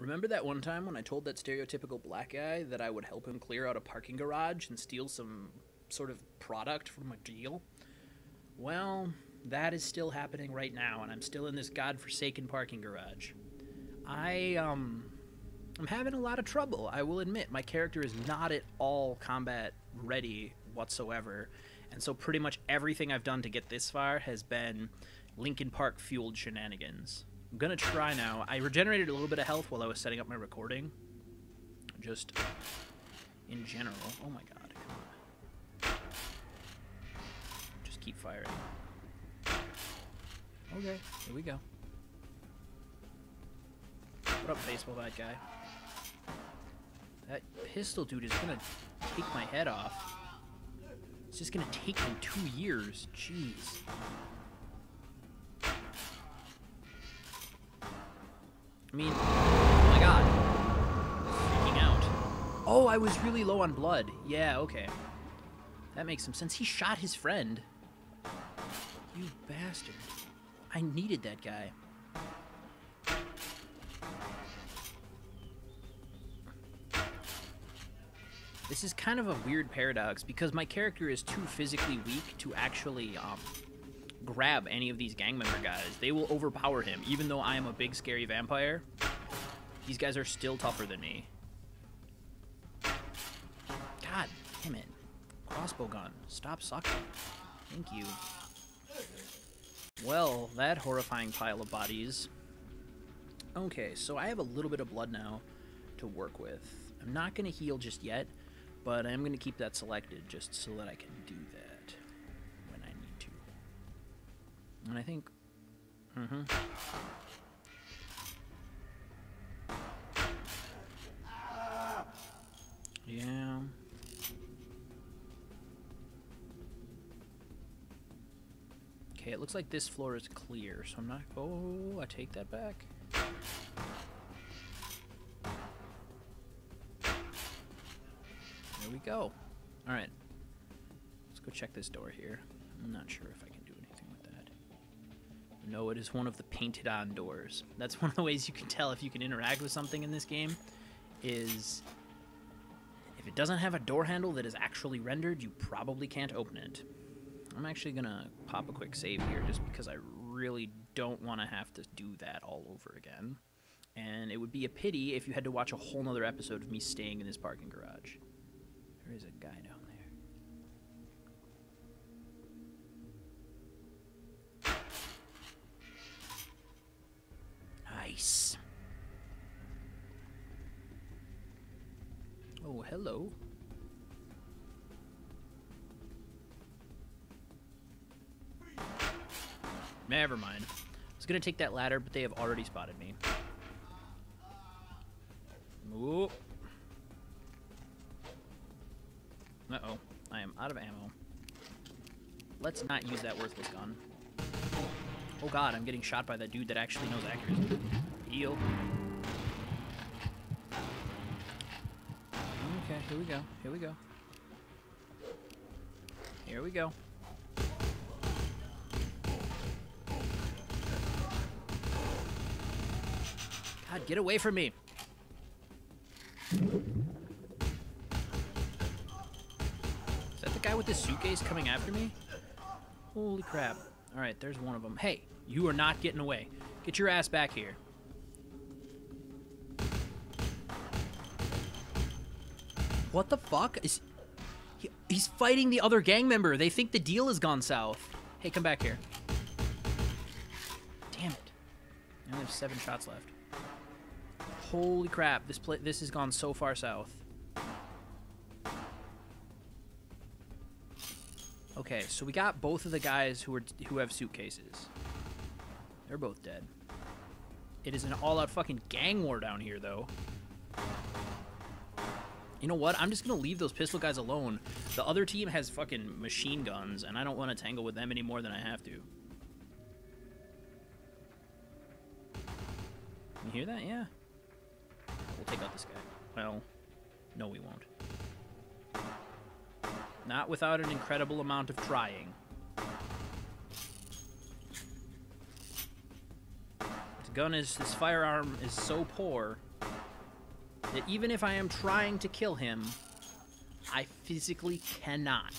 Remember that one time when I told that stereotypical black guy that I would help him clear out a parking garage and steal some sort of product from a deal? Well, that is still happening right now, and I'm still in this godforsaken parking garage. I, um, I'm having a lot of trouble, I will admit. My character is not at all combat ready whatsoever, and so pretty much everything I've done to get this far has been Linkin Park fueled shenanigans. I'm gonna try now. I regenerated a little bit of health while I was setting up my recording. Just in general. Oh my god. Just keep firing. Okay, here we go. What up, baseball bat guy? That pistol dude is gonna take my head off. It's just gonna take him two years. Jeez. I mean, oh my god. Freaking out. Oh, I was really low on blood. Yeah, okay. That makes some sense. He shot his friend. You bastard. I needed that guy. This is kind of a weird paradox because my character is too physically weak to actually um, grab any of these gang member guys. They will overpower him. Even though I am a big scary vampire, these guys are still tougher than me. God damn it. Crossbow gun. Stop sucking. Thank you. Well, that horrifying pile of bodies. Okay, so I have a little bit of blood now to work with. I'm not going to heal just yet, but I am going to keep that selected just so that I can do that And I think... Mm-hmm. Yeah. Okay, it looks like this floor is clear, so I'm not... Oh, I take that back. There we go. Alright. Let's go check this door here. I'm not sure if I can No, it is one of the painted on doors. That's one of the ways you can tell if you can interact with something in this game, is if it doesn't have a door handle that is actually rendered, you probably can't open it. I'm actually gonna pop a quick save here just because I really don't want to have to do that all over again. And it would be a pity if you had to watch a whole nother episode of me staying in this parking garage. There is a guy down there. Nice. Oh, hello. Never mind. I was gonna take that ladder, but they have already spotted me. Ooh. Uh-oh. I am out of ammo. Let's not use that worthless gun. Oh god, I'm getting shot by that dude that actually knows accuracy. Heal. Here we go. Here we go. Here we go. God, get away from me. Is that the guy with the suitcase coming after me? Holy crap. Alright, there's one of them. Hey, you are not getting away. Get your ass back here. What the fuck? Is he, He's fighting the other gang member. They think the deal has gone south. Hey, come back here. Damn it. I only have seven shots left. Holy crap, this pla this has gone so far south. Okay, so we got both of the guys who are who have suitcases. They're both dead. It is an all-out fucking gang war down here, though. You know what? I'm just gonna leave those pistol guys alone. The other team has fucking machine guns, and I don't want to tangle with them any more than I have to. You hear that? Yeah. We'll take out this guy. Well, no we won't. Not without an incredible amount of trying. This gun is, this firearm is so poor that even if I am trying to kill him, I physically cannot.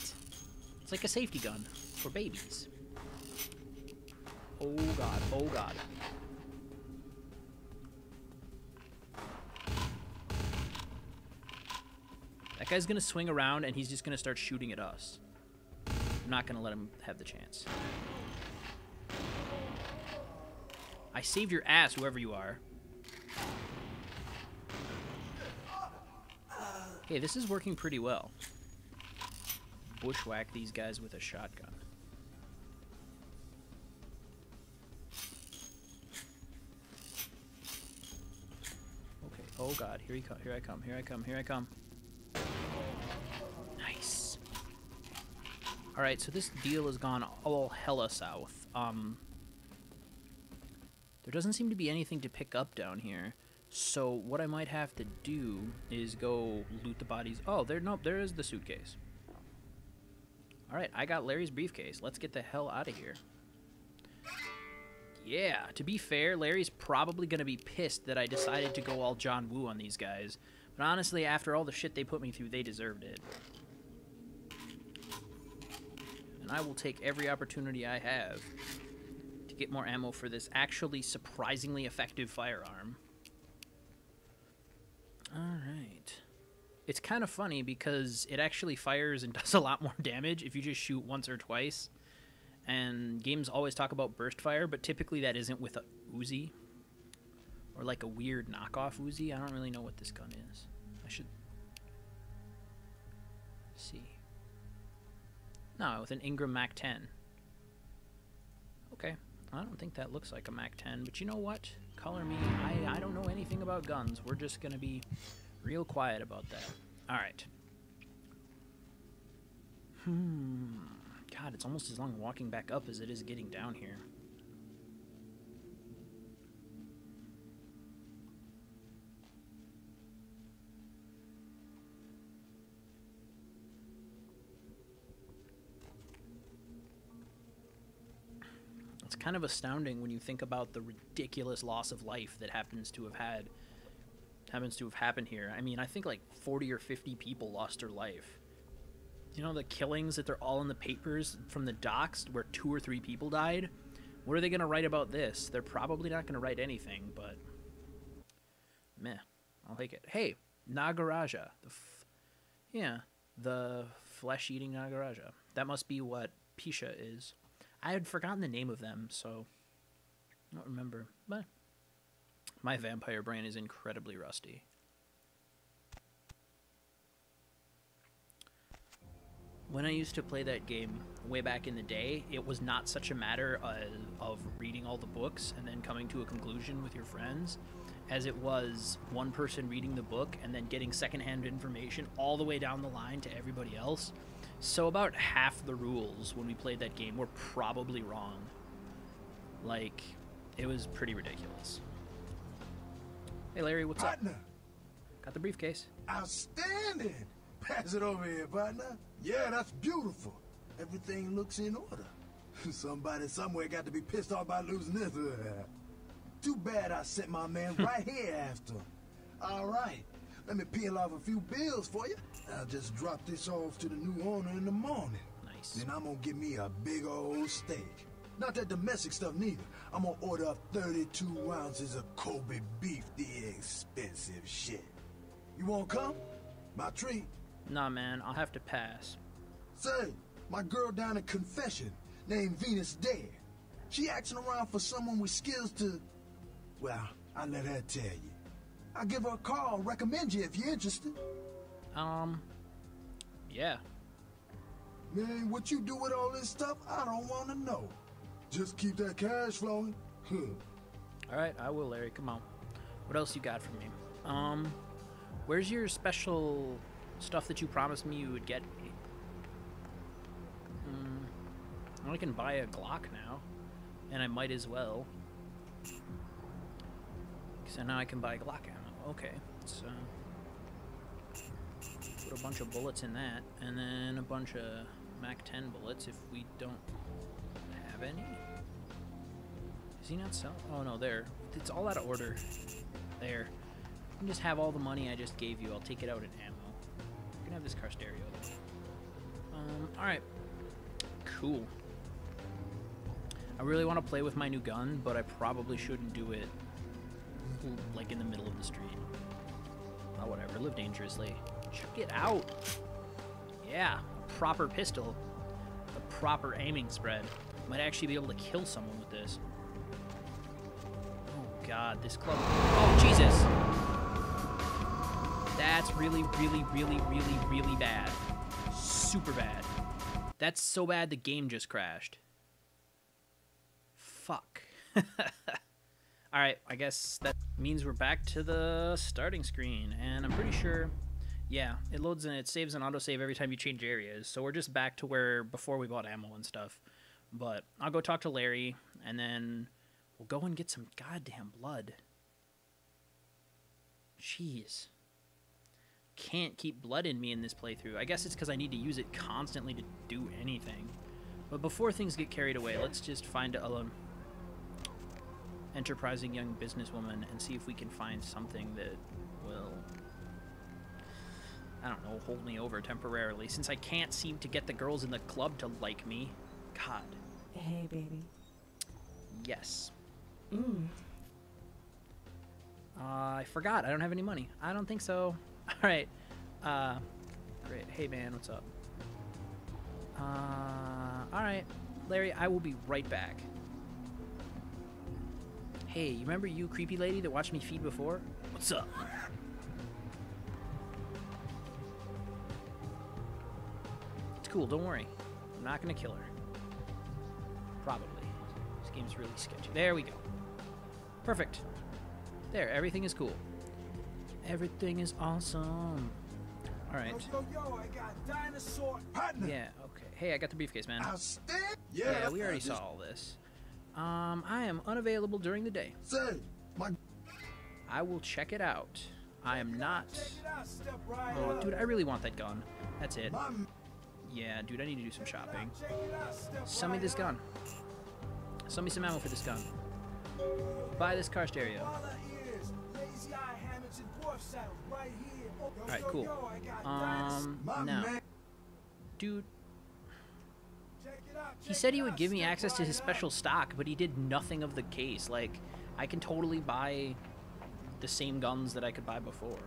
It's like a safety gun for babies. Oh god, oh god. That guy's gonna swing around and he's just gonna start shooting at us. I'm not gonna let him have the chance. I saved your ass, whoever you are. Okay, this is working pretty well. Bushwhack these guys with a shotgun. Okay, oh god, here he come, here I come, here I come, here I come. Nice. Alright, so this deal has gone all hella south. Um, there doesn't seem to be anything to pick up down here. So what I might have to do is go loot the bodies. Oh, there nope, there is the suitcase. All right, I got Larry's briefcase. Let's get the hell out of here. Yeah, to be fair, Larry's probably going to be pissed that I decided to go all John Woo on these guys. But honestly, after all the shit they put me through, they deserved it. And I will take every opportunity I have to get more ammo for this actually surprisingly effective firearm. Alright. It's kind of funny because it actually fires and does a lot more damage if you just shoot once or twice. And games always talk about burst fire, but typically that isn't with a Uzi. Or like a weird knockoff Uzi. I don't really know what this gun is. I should see. No, with an Ingram Mac 10. Okay. I don't think that looks like a Mac 10, but you know what? Color me. I, I don't know anything about guns. We're just going to be real quiet about that. Alright. Hmm. God, it's almost as long walking back up as it is getting down here. Kind of astounding when you think about the ridiculous loss of life that happens to have had happens to have happened here. I mean, I think like 40 or 50 people lost their life. You know the killings that they're all in the papers from the docks where two or three people died? What are they going to write about this? They're probably not going to write anything, but meh. I'll take it. Hey, Nagaraja. The yeah, the flesh-eating Nagaraja. That must be what Pisha is. I had forgotten the name of them, so I don't remember. But my vampire brain is incredibly rusty. When I used to play that game way back in the day, it was not such a matter of, of reading all the books and then coming to a conclusion with your friends as it was one person reading the book and then getting secondhand information all the way down the line to everybody else. So about half the rules when we played that game were probably wrong. Like, it was pretty ridiculous. Hey Larry, what's partner. up? Got the briefcase. Outstanding. Pass it over here, partner. Yeah, that's beautiful. Everything looks in order. Somebody somewhere got to be pissed off by losing this. Too bad I sent my man right here after him. All right, let me peel off a few bills for you. I'll just drop this off to the new owner in the morning. Nice. Then I'm gonna get me a big old steak. Not that domestic stuff neither. I'm gonna order up 32 ounces of Kobe beef, the expensive shit. You wanna come? My treat. Nah, man, I'll have to pass. Say, my girl down in Confession, named Venus Dare. She acting around for someone with skills to... Well, I'll let her tell you. I'll give her a call, recommend you if you're interested. Um, yeah. Man, what you do with all this stuff, I don't want to know. Just keep that cash flowing. All right, I will, Larry. Come on. What else you got for me? Um, where's your special stuff that you promised me you would get me? Hmm. I can buy a Glock now, and I might as well. So now I can buy Glock ammo. Okay, so put a bunch of bullets in that, and then a bunch of Mac 10 bullets if we don't have any. Is he not selling? Oh no, there. It's all out of order. There. can just have all the money I just gave you. I'll take it out in ammo. You can have this car stereo. Um, alright. Cool. I really want to play with my new gun, but I probably shouldn't do it like in the middle of the street. Oh, whatever. Live dangerously. Check it out. Yeah, proper pistol. A proper aiming spread. Might actually be able to kill someone with this. Oh god, this club. Oh Jesus! That's really, really, really, really, really bad. Super bad. That's so bad the game just crashed. Fuck. Alright, I guess that means we're back to the starting screen, and I'm pretty sure, yeah, it loads and it saves an autosave every time you change areas, so we're just back to where before we bought ammo and stuff. But I'll go talk to Larry, and then we'll go and get some goddamn blood. Jeez. Can't keep blood in me in this playthrough. I guess it's because I need to use it constantly to do anything. But before things get carried away, let's just find a, um, enterprising young businesswoman and see if we can find something that will, I don't know, hold me over temporarily, since I can't seem to get the girls in the club to like me. God. Hey, baby. Yes. Mm. Uh, I forgot. I don't have any money. I don't think so. All right. Uh, great. Hey, man, what's up? Uh, all right. Larry, I will be right back. Hey, you remember you creepy lady that watched me feed before? What's up? It's cool, don't worry. I'm not gonna kill her. Probably. This game's really sketchy. There we go. Perfect. There, everything is cool. Everything is awesome. Alright. Yo, yo, yo, I got dinosaur partner. Yeah, okay. Hey, I got the briefcase, man. Outstanding. Yeah, we already saw all this. Um, I am unavailable during the day. Say, my I will check it out. I am not. Out, right Oh, up. dude, I really want that gun. That's it. My Yeah, dude, I need to do some shopping. Out, Sell me right this up. gun. Sell me some ammo for this gun. Buy this car stereo. All the ears, lazy eye hammocks and dwarf saddles right here. Yo, Alright, cool. yo, I got Um, now, dude, Check it out, he said he would give me access to his special stock, but he did nothing of the case. Like, I can totally buy the same guns that I could buy before.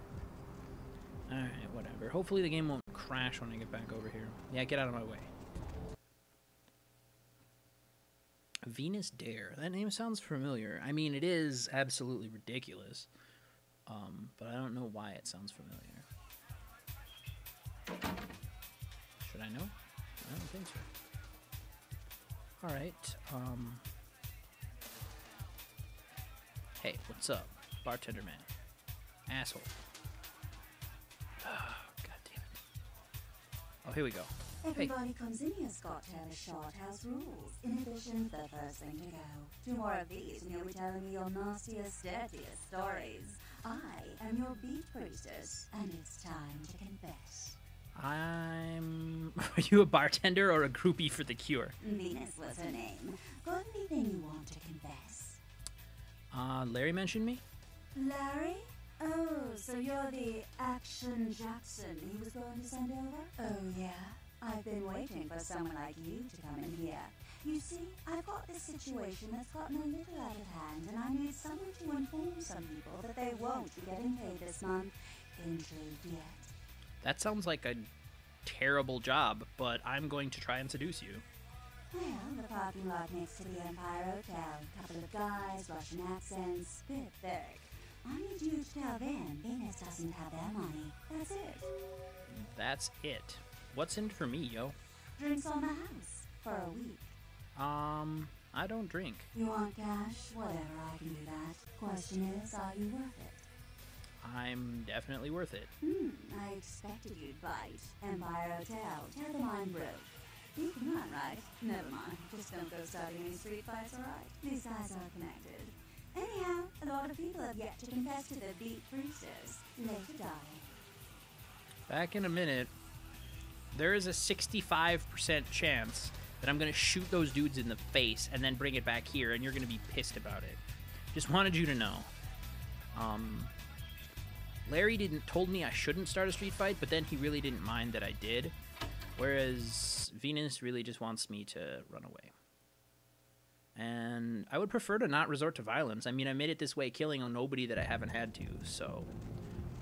Alright, whatever. Hopefully the game won't crash when I get back over here. Yeah, get out of my way. Venus Dare. That name sounds familiar. I mean, it is absolutely ridiculous. Um, but I don't know why it sounds familiar. Should I know? I don't think so. Alright, um... Hey, what's up? Bartender man. Asshole. Ah, God damn it. Oh, here we go. Hey. Everybody comes in here, Scott Taylor Short House rules. Inhibition's the first thing to go. Two more of these, and you'll be telling me your nastiest, dirtiest stories. I am your beat priestess, and it's time to confess. I'm... Are you a bartender or a groupie for the cure? Venus was her name. Got anything you want to confess? Uh, Larry mentioned me? Larry? Oh, so you're the Action Jackson he was going to send over? Oh, yeah. I've been waiting for someone like you to come in here. You see, I've got this situation that's gotten a little out of hand, and I need someone to inform some people that they won't be getting paid this month. Intrigued yet? That sounds like a terrible job, but I'm going to try and seduce you. Well, the parking lot next to the Empire Hotel. Couple of guys, Russian accents, bit thick. I need you to tell them Venus doesn't have their money. That's it. That's it. What's in for me, yo? Drinks on the house for a week. Um, I don't drink. You want cash? Whatever, I can do that. Question is, are you worth it? I'm definitely worth it. Hmm, I expected you'd bite. Empire Hotel. I'm broke. You can run, right? Never mind. Just don't go starting any street fights, alright? These guys are connected. Anyhow, a lot of people have yet to confess to their beat priestess. Later, darling. Back in a minute. There is a 65% chance that I'm going to shoot those dudes in the face and then bring it back here, and you're going to be pissed about it. Just wanted you to know. Um, Larry didn't told me I shouldn't start a street fight, but then he really didn't mind that I did. Whereas Venus really just wants me to run away. And I would prefer to not resort to violence. I mean, I made it this way killing on nobody that I haven't had to, so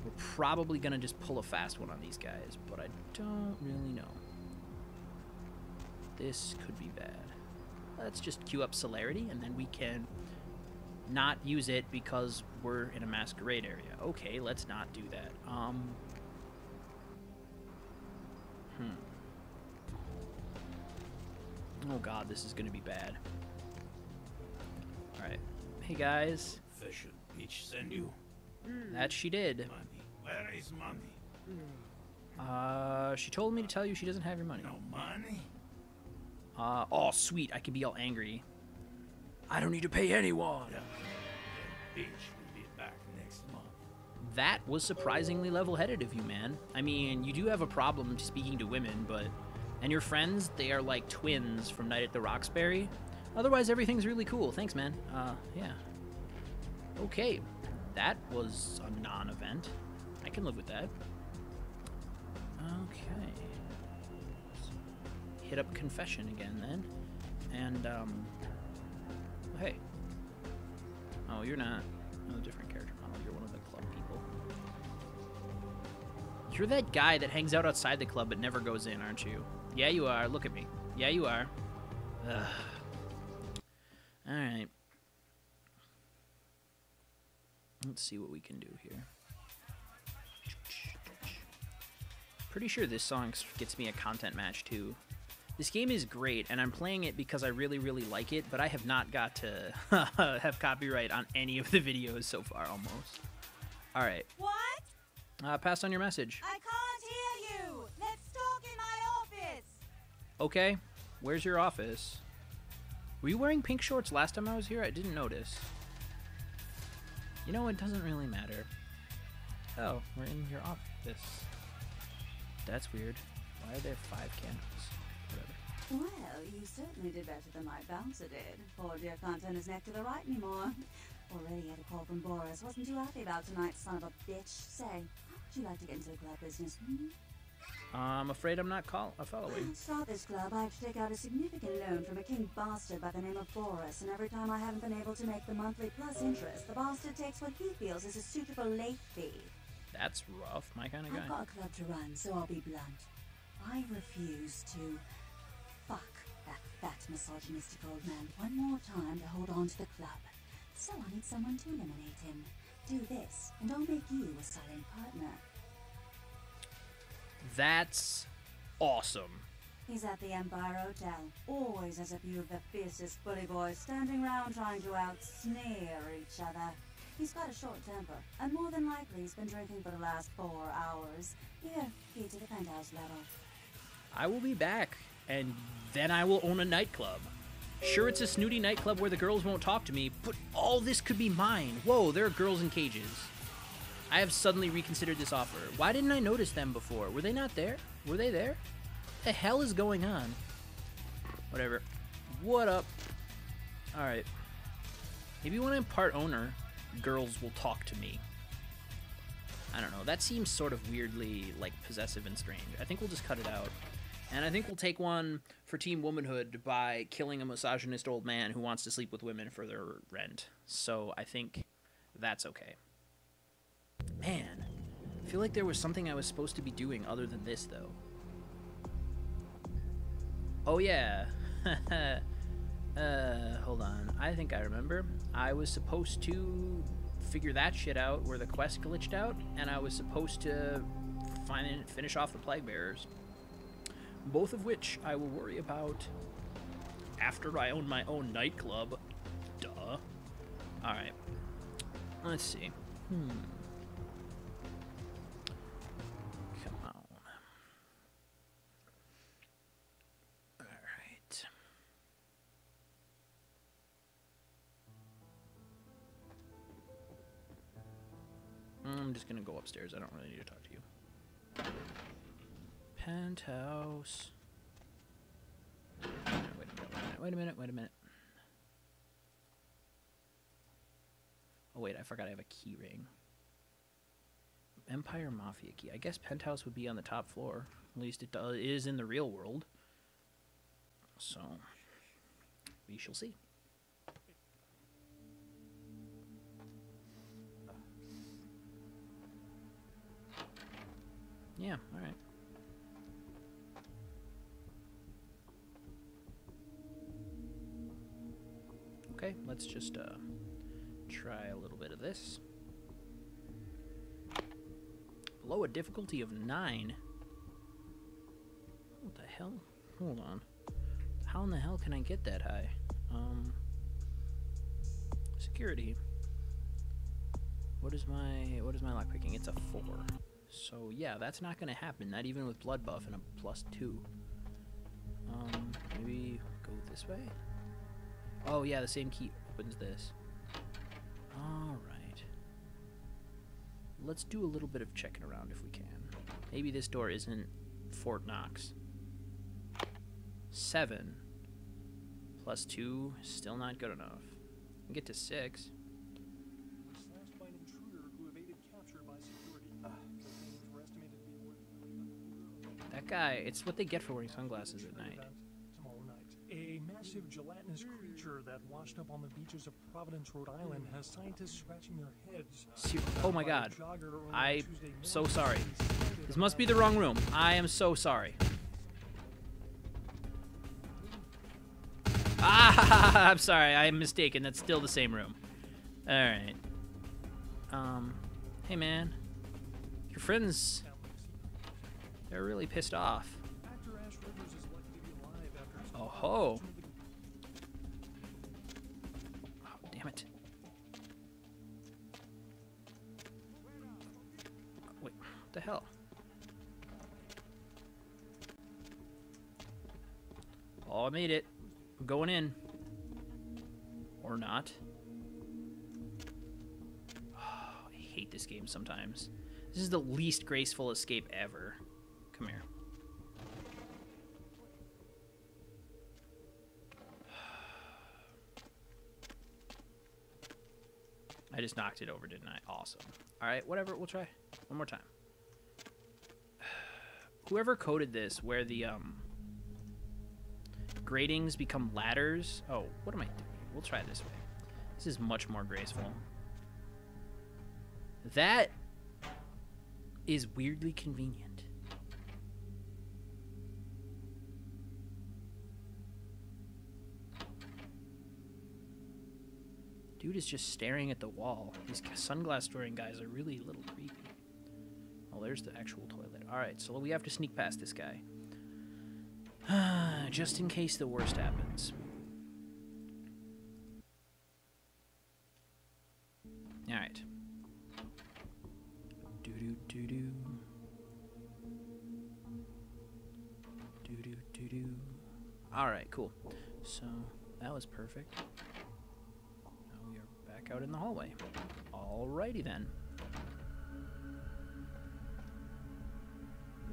we're probably gonna just pull a fast one on these guys, but I don't really know. This could be bad. Let's just queue up celerity, and then we can not use it because we're in a masquerade area. Okay, let's not do that. Um. Hmm. Oh god, this is gonna be bad. Alright. Hey guys. Fashion bitch send you That she did. money. Where is money? Uh, she told me to tell you she doesn't have your money. No money? Uh, oh sweet, I can be all angry. I don't need to pay anyone. Yeah. Bitch will be back next month. That was surprisingly level-headed of you, man. I mean, you do have a problem speaking to women, but and your friends, they are like twins from Night at the Roxbury. Otherwise, everything's really cool. Thanks, man. Uh, yeah. Okay, that was a non-event. I can live with that. Okay. Hit up confession again then, and um. Hey. Oh, you're not. Oh, different character model. You're one of the club people. You're that guy that hangs out outside the club but never goes in, aren't you? Yeah, you are. Look at me. Yeah, you are. Ugh. All right. Let's see what we can do here. Pretty sure this song gets me a content match too. This game is great, and I'm playing it because I really, really like it, but I have not got to have copyright on any of the videos so far, almost. All right, What? uh, pass on your message. I can't hear you. Let's talk in my office. Okay, where's your office? Were you wearing pink shorts last time I was here? I didn't notice. You know, it doesn't really matter. Oh, we're in your office. That's weird. Why are there five candles? Well, you certainly did better than my bouncer did. Poor dear can't turn his neck to the right anymore. Already had a call from Boris. Wasn't too happy about tonight, son of a bitch. Say, how would you like to get into the club business? Hmm? I'm afraid I'm not call- a following. To start this club, I have to take out a significant loan from a king bastard by the name of Boris, and every time I haven't been able to make the monthly plus interest, the bastard takes what he feels is a suitable late fee. That's rough. My kind of guy. I've got a club to run, so I'll be blunt. I refuse to that misogynistic old man one more time to hold on to the club. So I need someone to eliminate him. Do this, and I'll make you a silent partner. That's awesome. He's at the Empire Hotel, always has a few of the fiercest bully boys standing round trying to outsneer each other. He's got a short temper, and more than likely he's been drinking for the last four hours. Here, key to the penthouse level. I will be back, and then I will own a nightclub. Sure, it's a snooty nightclub where the girls won't talk to me, but all this could be mine. Whoa, there are girls in cages. I have suddenly reconsidered this offer. Why didn't I notice them before? Were they not there? Were they there? What the hell is going on? Whatever. What up? Alright. Maybe when I'm part owner, girls will talk to me. I don't know. That seems sort of weirdly like possessive and strange. I think we'll just cut it out. And I think we'll take one for team womanhood by killing a misogynist old man who wants to sleep with women for their rent. So I think that's okay. Man, I feel like there was something I was supposed to be doing other than this though. Oh yeah. uh, hold on. I think I remember. I was supposed to figure that shit out where the quest glitched out, and I was supposed to find finish off the plague bearers. Both of which I will worry about after I own my own nightclub. Duh. All right. Let's see. Hmm. Come on. All right. I'm just gonna go upstairs. I don't really need to talk to you. Penthouse. Wait a minute, wait a minute, wait a minute. Oh wait, I forgot I have a key ring. Empire Mafia key. I guess penthouse would be on the top floor. At least it does, is in the real world. So, we shall see. Yeah, alright. Let's just uh, try a little bit of this. Below a difficulty of 9. What the hell? Hold on. How in the hell can I get that high? Um, security. What is my what is my lockpicking? It's a four. So yeah, that's not gonna happen. Not even with blood buff and a plus two. Um, maybe go this way. Oh yeah, the same key opens this. All right. Let's do a little bit of checking around if we can. Maybe this door isn't Fort Knox. Seven plus two, still not good enough. Get to six. That guy, it's what they get for wearing sunglasses at night. Massive gelatinous creature that washed up on the beaches of Providence, Rhode Island, has scientists scratching their heads. Oh my god. jogger early on I'm so sorry. This must be the wrong room. I am so sorry. Ah, I'm sorry. I'm mistaken. That's still the same room. All right. Um, hey man, your friends, they're really pissed off. Oh Ash the hell? Oh, I made it. I'm going in. Or not. Oh, I hate this game sometimes. This is the least graceful escape ever. Come here. I just knocked it over, didn't I? Awesome. All right, whatever. We'll try one more time. Whoever coded this, where the um gratings become ladders. Oh, what am I doing? We'll try this way. This is much more graceful. That is weirdly convenient. Dude is just staring at the wall. These sunglass wearing guys are really a little creepy. Oh, there's the actual toilet. Alright, so we have to sneak past this guy. just in case the worst happens. Alright. Do do do do. Do do do do. Alright, cool. So, that was perfect. Now we are back out in the hallway. Alrighty then.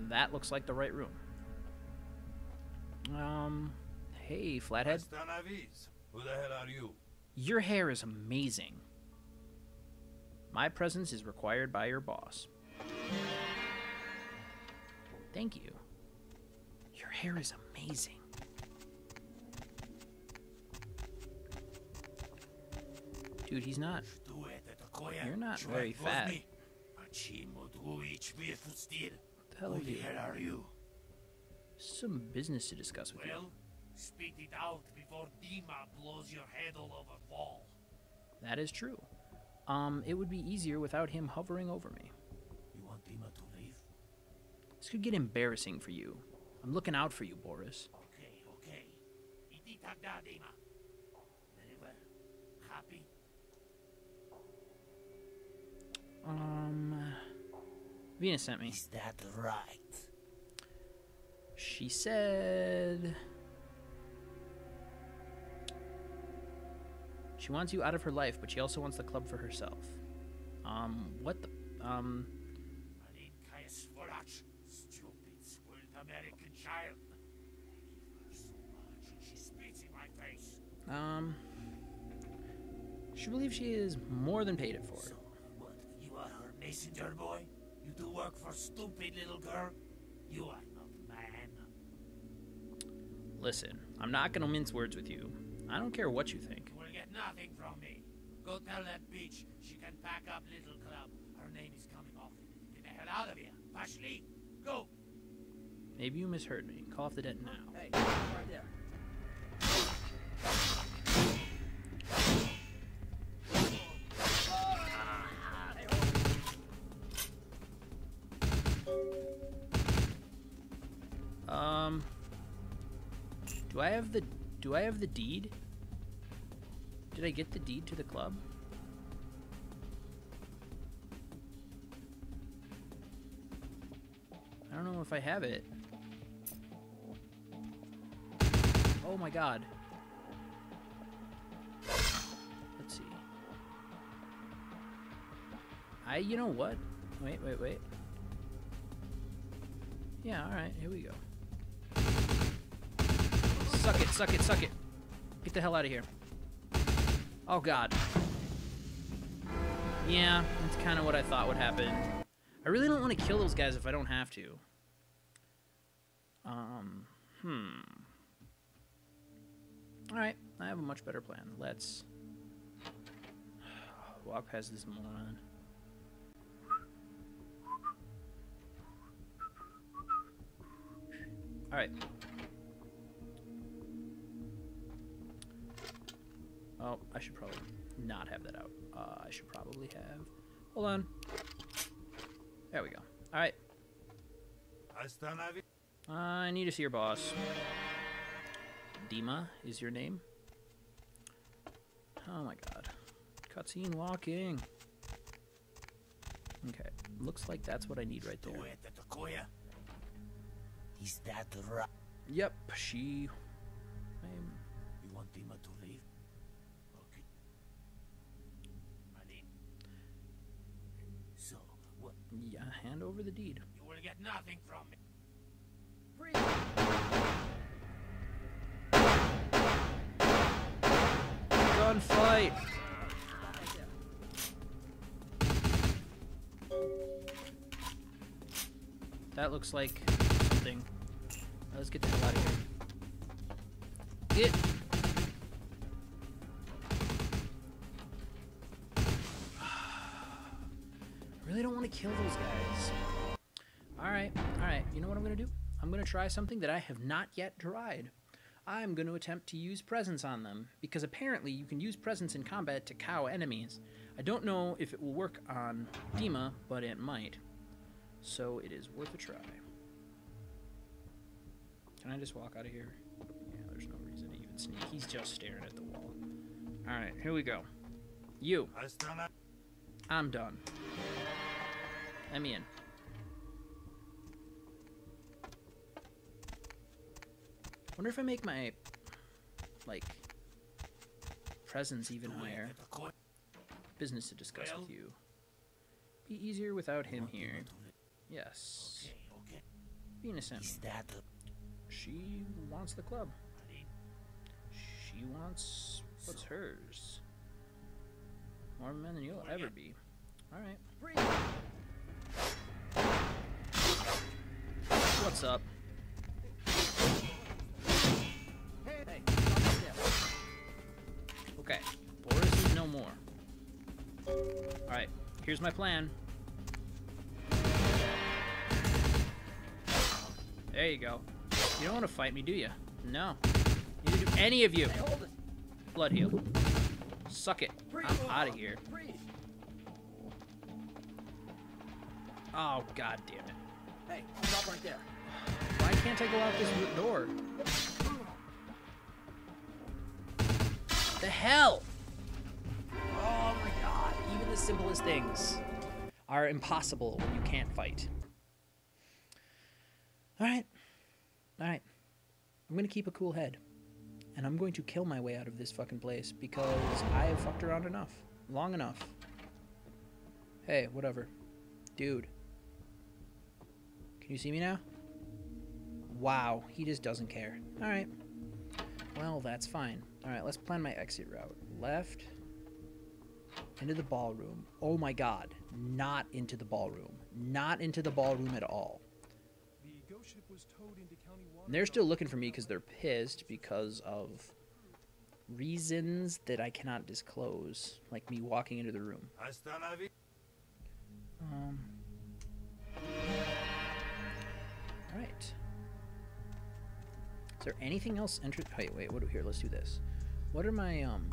That looks like the right room. Um, hey, Flathead. Who the hell are you? Your hair is amazing. My presence is required by your boss. Thank you. Your hair is amazing. Dude, he's not. You're not very fat. The hell are Who the you? hell are you? Some business to discuss with you. Well, spit it out before Dima blows your head all over the wall. That is true. Um, it would be easier without him hovering over me. You want Dima to leave? This could get embarrassing for you. I'm looking out for you, Boris. Okay, okay. Iti tagda, Dima. Very well. Happy? Um, Venus sent me. Is that right? She said she wants you out of her life, but she also wants the club for herself. Um, what the um Marine Kaya Svolach, stupid, spoiled American child. I give her so much and she spits in my face. um she believes she is more than paid it for. So, what, you are her messenger boy? To work for stupid little girl? You are not man. Listen, I'm not gonna mince words with you. I don't care what you think. You will get nothing from me. Go tell that bitch she can pack up little club. Her name is coming off. Get the hell out of here. Ashley, go. Maybe you misheard me. Call off the debt now. Hey, right there. I have the do I have the deed? Did I get the deed to the club? I don't know if I have it. Oh my god. Let's see. I, you know what? Wait, wait, wait. Yeah, alright, here we go. Suck it, suck it, suck it. Get the hell out of here. Oh god. Yeah, that's kind of what I thought would happen. I really don't want to kill those guys if I don't have to. Um, hmm. Alright, I have a much better plan. Let's walk past this moron. Alright. Oh, I should probably not have that out. Uh, I should probably have. Hold on. There we go. All right. I need to see your boss. Dima is your name. Oh my god. Cutscene walking. Okay. Looks like that's what I need right there. Duet at Okoya. Is that right? Yep, she. I'm You want Dima to leave? Okay. Marlene. So, what? Yeah, hand over the deed. You will get nothing from me. Gunfight! That looks like something. Let's get the hell out of here. Get! Kill those guys. Alright, alright. You know what I'm going to do? I'm going to try something that I have not yet tried. I'm going to attempt to use presence on them, because apparently you can use presence in combat to cow enemies. I don't know if it will work on Dima, but it might. So it is worth a try. Can I just walk out of here? Yeah, there's no reason to even sneak. He's just staring at the wall. Alright, here we go. You. I'm done. Let me in. Wonder if I make my like presence even higher. Business to discuss with you. Be easier without him here. Yes. Venus Is that She wants the club. She wants what's hers. More men than you'll ever be. Alright. What's up? Hey. Okay. Boris is no more. Alright, here's my plan. There you go. You don't want to fight me, do you? No. Do any of you. Blood heal. Suck it. I'm out of here. Oh, god damn it. Hey, stop right there. Why can't I go out this door? The hell? Oh my god. Even the simplest things are impossible when you can't fight. Alright. Alright. I'm gonna keep a cool head. And I'm going to kill my way out of this fucking place because I have fucked around enough. Long enough. Hey, whatever. Dude. Can you see me now? Wow, he just doesn't care. Alright. Well, that's fine. Alright, let's plan my exit route. Left. Into the ballroom. Oh my god. Not into the ballroom. Not into the ballroom at all. The ghost ship was towed into county water. And they're still looking for me because they're pissed because of reasons that I cannot disclose, like me walking into the room. Hasta la vi- Um. Is there anything else? Enter- wait, wait. What? do Here, let's do this. What are my um?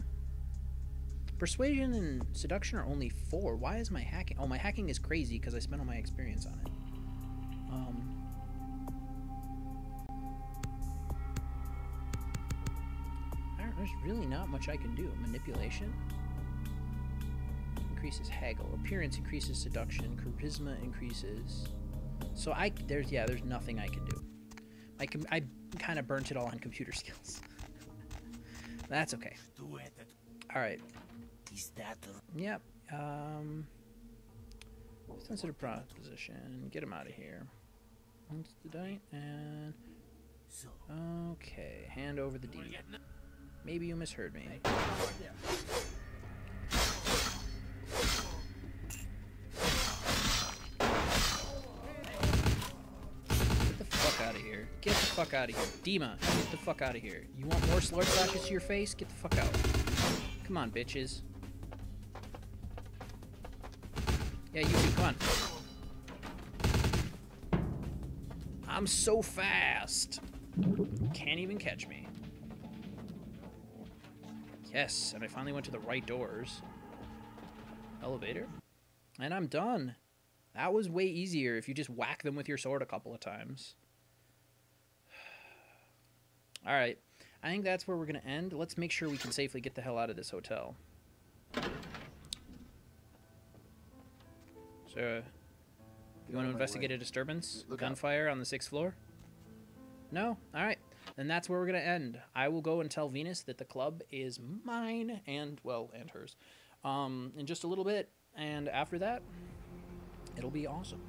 Persuasion and seduction are only four. Why is my hacking? Oh, my hacking is crazy because I spent all my experience on it. Um. There's really not much I can do. Manipulation increases haggle. Appearance increases seduction. Charisma increases. So I there's yeah there's nothing I can do. I can I kind of burnt it all on computer skills. That's okay. All right. Yep. Um. Sensitive proposition. Get him out of here. Once the die and okay. Hand over the deed. Maybe you misheard me. Out of here. Get the fuck out of here. Dima, get the fuck out of here. You want more slurp flashes to your face? Get the fuck out. Come on, bitches. Yeah, you too. Come on. I'm so fast. Can't even catch me. Yes, and I finally went to the right doors. Elevator. And I'm done. That was way easier if you just whack them with your sword a couple of times. All right. I think that's where we're going to end. Let's make sure we can safely get the hell out of this hotel. So, you want to investigate a disturbance? Look. Gunfire on the sixth floor? No? All right. Then that's where we're going to end. I will go and tell Venus that the club is mine and, well, and hers um, in just a little bit. And after that, it'll be awesome.